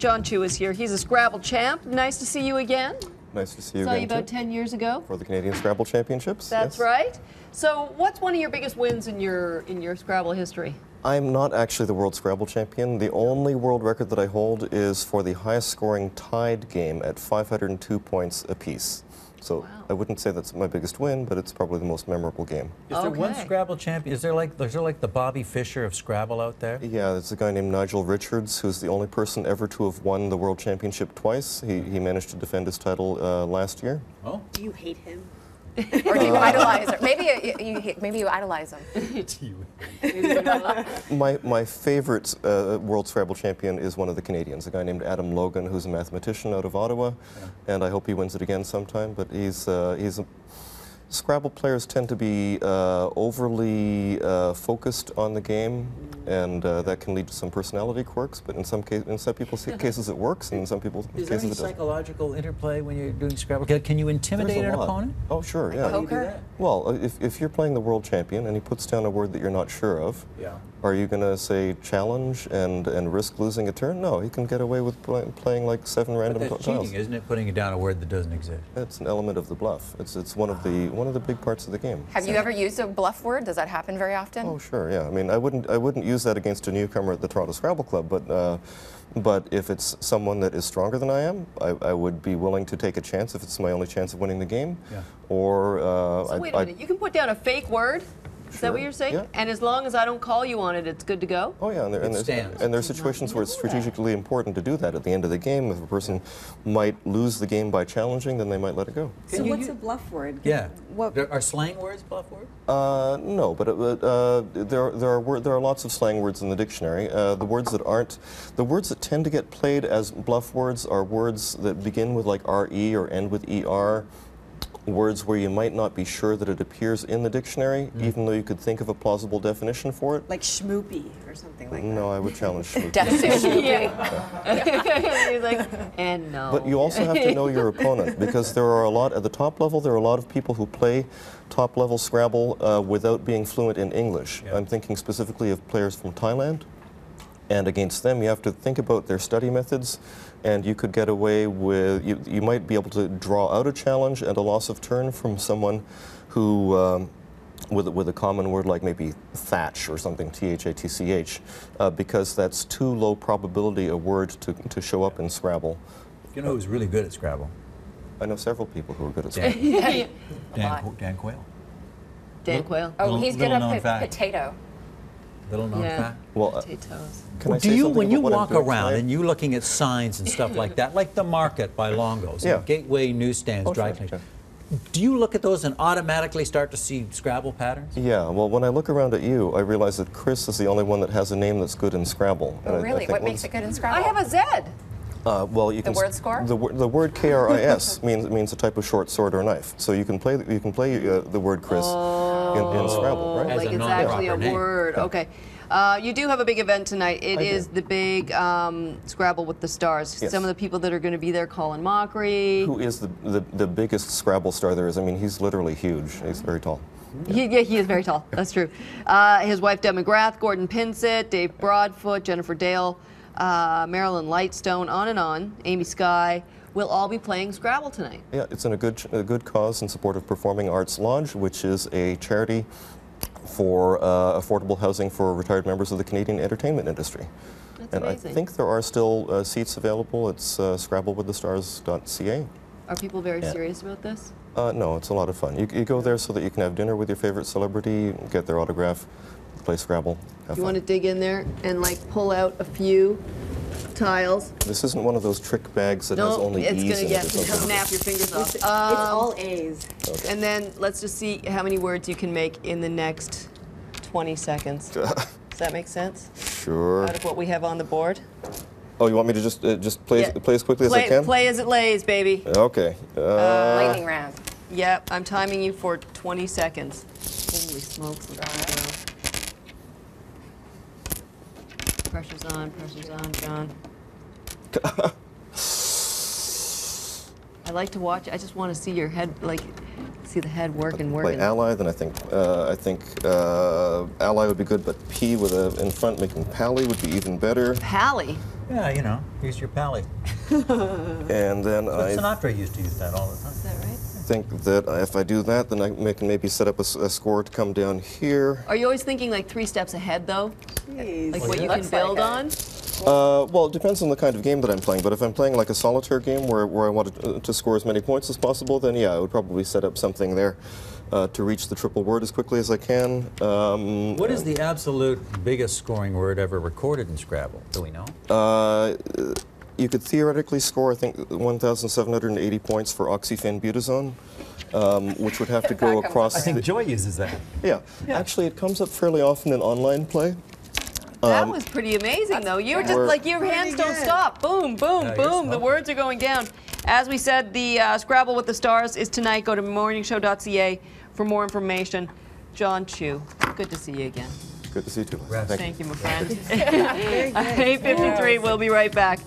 John Chew is here. He's a Scrabble champ. Nice to see you again. Nice to see you Saw again. Saw you about too, 10 years ago. for the Canadian Scrabble Championships. That's yes. right. So, what's one of your biggest wins in your in your Scrabble history? I'm not actually the world Scrabble champion. The only world record that I hold is for the highest scoring tied game at 502 points apiece. So Wow. I wouldn't say that's my biggest win, but it's probably the most memorable game. Is there one Scrabble champion? Is there like is there like the Bobby Fischer of Scrabble out there? Yeah, there's a guy named Nigel Richards who's the only person ever to have won the world championship twice. He, he managed to defend his title uh, last year. Oh, Do you hate him? Or do you idolize him? Maybe you, you, you- maybe you idolize him. My, my favorite uh, World Scrabble champion is one of the Canadians, a guy named Adam Logan, who's a mathematician out of Ottawa, and I hope he wins it again sometime. But he's, uh, he's a, Scrabble players tend to be uh, overly uh, focused on the game, and uh, that can lead to some personality quirks. But in some case, in some people's cases, it works, and in some people's is cases, it doesn't. psychological interplay when you're doing Scrabble? Can, can you intimidate There's an lot. opponent? Oh, sure, yeah. How do you do Poker? that? Well, uh, if, if you're playing the world champion and he puts down a word that you're not sure of, Yeah. Are you going to say challenge and, and risk losing a turn? No, he can get away with play, playing like seven But random that's tiles. cheating, isn't it? Putting down a word that doesn't exist. It's an element of the bluff. It's, it's one of the one of the big parts of the game. Have you ever used a bluff word? Does that happen very often? Oh, sure, yeah. I mean, I wouldn't I wouldn't use that against a newcomer at the Toronto Scrabble Club, but uh, but if it's someone that is stronger than I am, I, I would be willing to take a chance if it's my only chance of winning the game. Yeah. Or uh, So, I, wait a I- minute. You can put down a fake word. Is that what you're saying? yeah. And as long as I don't call you on it, it's good to go? Oh yeah, and there, and, there's, stands. and there are situations where it's know that. strategically important to do that at the end of the game. If a person might lose the game by challenging, then they might let it go. So you what's a bluff word? Yeah. What, There are slang words bluff words? Uh, no, but uh, uh, there, there are wor- there are lots of slang words in the dictionary. Uh, the words that aren't, the words that tend to get played as bluff words are words that begin with like re or end with er. Words where you might not be sure that it appears in the dictionary, even though you could think of a plausible definition for it. like schmoopy or something like that. No, I would challenge. you. Death suit. You're like, and no. But you also have to know your opponent because there are a lot at the top level. There are a lot of people who play top level Scrabble uh, without being fluent in English. Yeah. I'm thinking specifically of players from Thailand, and against them you have to think about their study methods, and you could get away with you. You might be able to draw out a challenge and a loss of turn from someone who. Um, with, a- with a common word like maybe thatch or something, T-H-A-T-C-H, uh, because that's too low probability a word to, to show up in Scrabble. You know who's really good at Scrabble? I know several people who are good at Scrabble. Dan, lot. Qu- Dan Quayle. Dan Quayle. Oh, Little- he's good little at po- potato. Little known Yeah. fact. Well, uh, Potatoes. can I do say you, when you walk around tonight? and you looking at signs and stuff like that, like the market by Longos, Yeah. Gateway newsstands, Oh, dry sure, cleaners, sure. do you look at those and automatically start to see Scrabble patterns? Yeah, well, when I look around at you, I realize that Chris is the only one that has a name that's good in Scrabble. And I- Oh, I really? think What makes it good in Scrabble? I have a Z. Uh, well, you The can. word score? The, the word KRIS means means a type of short sword or knife. So you can play you can play uh, the word Chris in, in Scrabble, right? As like a it's actually a name. word. Okay. Uh, you do have a big event tonight. It I is do. the big um, Scrabble with the stars. Yes. Some of the people that are going to be there, Colin Mochrie. Who is the, the the biggest Scrabble star there is? I mean, he's literally huge. He's very tall. He, yeah, he is very tall. That's true. Uh, his wife Deb McGrath, Gordon Pinsent, Dave Broadfoot, Jennifer Dale, uh, Marilyn Lightstone, on and on. Amy Sky will all be playing Scrabble tonight. Yeah, it's in a good a good cause in support of Performing Arts Lodge, which is a charity for uh, affordable housing for retired members of the Canadian entertainment industry. That's and amazing. I think there are still uh, seats available. It's uh, scrabblewiththestars.ca. Are people very Yeah. serious about this? Uh, no, it's a lot of fun. You, you go there so that you can have dinner with your favorite celebrity, get their autograph, play Scrabble, have You fun. want to dig in there and like pull out a few tiles? This isn't one of those trick bags that has No, only it's E's gonna in get it or something. snap your fingers off. It's, it's Um, all A's. and then let's just see how many words you can make in the next 20 seconds. Does that make sense? Sure. Out of what we have on the board. Oh, you want me to just uh, just play Yeah. as, play as quickly Play, as I can? play as it lays, baby. Okay. Uh, Lightning round. Yep, I'm timing you for 20 seconds. Holy smokes. look at that go. Pressure's on, pressure's on, John. I like to watch, I just want to see your head, like, See the head working, Play working. ally, then I think uh, I think uh, ally would be good, but P with a in front making pally would be even better. Pally. Yeah, you know, here's your pally. And then But I Sinatra used to use that all the time. Is that right? think that if I do that, then I can maybe set up a score to come down here. Are you always thinking like three steps ahead though? Jeez. Like Well, what you can Looks like build on? Uh, well, it depends on the kind of game that I'm playing. But if I'm playing like a solitaire game where, where I want to, to score as many points as possible, then yeah, I would probably set up something there uh, to reach the triple word as quickly as I can. Um, What is the absolute biggest scoring word ever recorded in Scrabble? Do we know? You could theoretically score, I think, 1,780 points for oxyphenbutazone, um, which would have to go That comes up across. I think the- Joy uses that. yeah. actually, it comes up fairly often in online play. That was pretty amazing, though. You were just like your hands don't stop. Boom, boom, Yeah, you're boom. The words are going down. As we said, the uh, Scrabble with the Stars is tonight. Go to morningshow.ca for more information. John Chew, good to see you again. Good to see you too. Rest. Thank you. Thank you, my friend. 8:53. We'll be right back.